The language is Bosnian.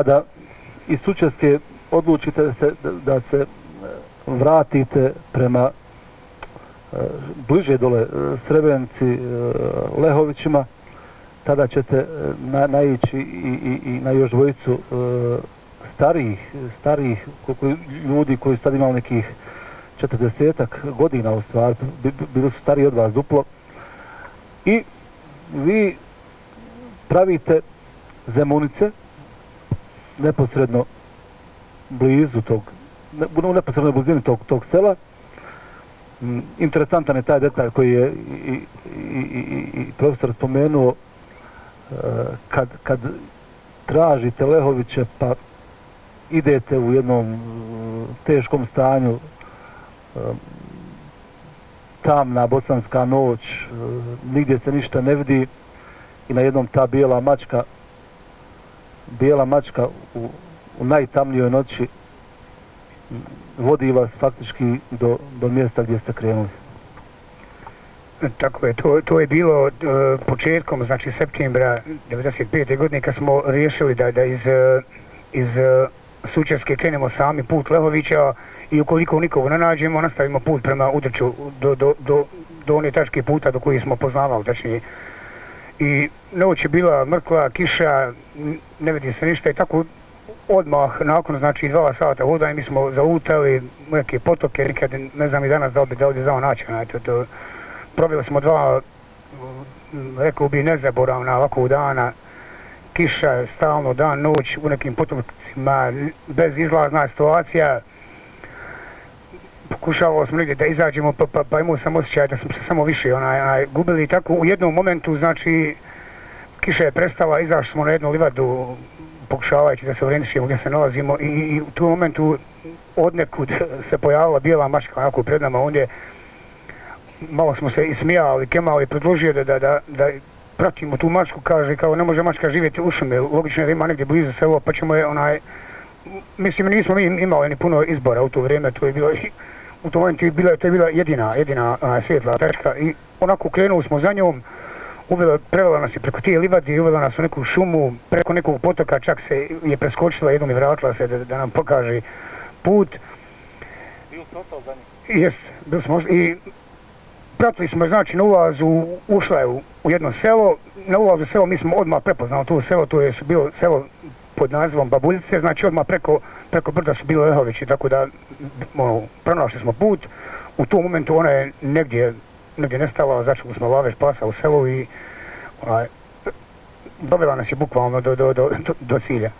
kada iz Sučeske odlučite se da, se e, vratite prema e, bliže dole e, Srebrenici, Lehovićima, tada ćete na, naići i, i, i na još dvojicu starijih, starijih ljudi koji su tad imali nekih četrdesetak godina u stvari, bili su stariji od vas duplo. I vi pravite zemunice neposredno blizu tog, u neposrednoj blizini tog, tog sela. Mm, interesantan je taj detalj koji je i, i, i, i profesor spomenuo e, kad, kad tražite Lehovića pa idete u jednom e, teškom stanju e, tamna bosanska noć, nigdje se ništa ne vidi i na jednom ta bijela mačka bijela mačka u, u najtamnijoj noći vodi vas faktički do, do mjesta gdje ste krenuli. Tako je, to, to je bilo uh, početkom, znači septembra 95. godine kad smo riješili da, da iz, e, iz e, Sučevske krenemo sami put Lehovića i ukoliko nikog ne nađemo, nastavimo put prema Udrču do, do, do, do one tačke puta do koje smo poznavali, tačnije. I noć je bila mrkla, kiša, ne vidi se ništa i tako odmah, nakon znači dva sata voda i mi smo zautali neke potoke, nikad ne znam i danas da li bi da ovdje znao naći. To, to, probili smo dva, rekao bi, nezaboravna ovakvog dana, kiša, stalno dan, noć u nekim potokcima, bez izlazna situacija. Pokušavao smo negdje da izađemo, pa, pa, pa imao sam osjećaj da smo se samo više onaj, onaj, gubili. Tako u jednom momentu, znači, kiša je prestala, izašli smo na jednu livadu, pokušavajući da se orijentišemo gdje se nalazimo i, i u tu momentu odnekud se pojavila bijela mačka onako pred nama, ondje malo smo se ismijali, Kemal je predložio da, da, da, da pratimo tu mačku, kaže kao ne može mačka živjeti u šume, logično je da ima negdje blizu selo, pa ćemo je onaj, mislim nismo mi imali ni puno izbora u to vrijeme, to je bilo, u tom momentu bila, to je bila jedina, jedina onaj, svjetla tečka i onako krenuli smo za njom, uvela, prevela nas je preko tije livadi, uvela nas u neku šumu, preko nekog potoka, čak se je preskočila, jednom i vratila se da, da nam pokaže put. Bilo se ostao za njih? Jest, bili smo i pratili smo, znači, na ulazu, ušla je u, u jedno selo, na ulazu selo mi smo odmah prepoznali to selo, to je bilo selo pod nazivom Babuljice, znači odmah preko, preko brda su bile Lehovići, tako da ono, pronašli smo put, u tom momentu ona je negdje, negdje nestala, začeli smo laveš pasa u selu i onaj, dovela nas je bukvalno do, do, do, do, do cilja.